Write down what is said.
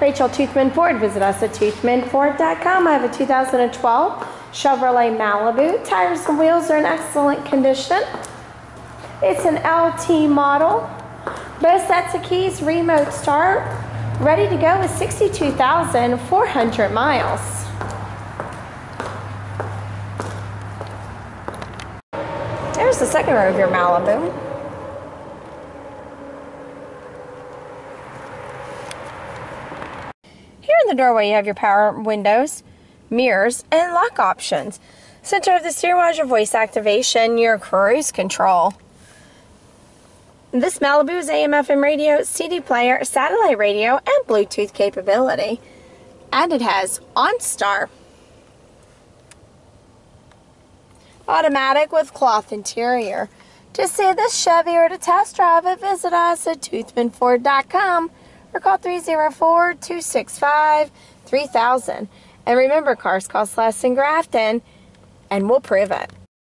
Rachel Toothman Ford. Visit us at toothmanford.com. I have a 2012 Chevrolet Malibu. Tires and wheels are in excellent condition. It's an LT model. Both sets of keys, remote start, ready to go with 62,400 miles. There's the second row of your Malibu. Here in the doorway you have your power windows, mirrors, and lock options. Center of the steering wheel is your voice activation, your cruise control. This Malibu is AM FM radio, CD player, satellite radio, and Bluetooth capability. And it has OnStar. Automatic with cloth interior. To see this Chevy or to test drive it, visit us at toothmanford.com or call 304 265 3000. And remember, cars cost less in Grafton, and we'll prove it.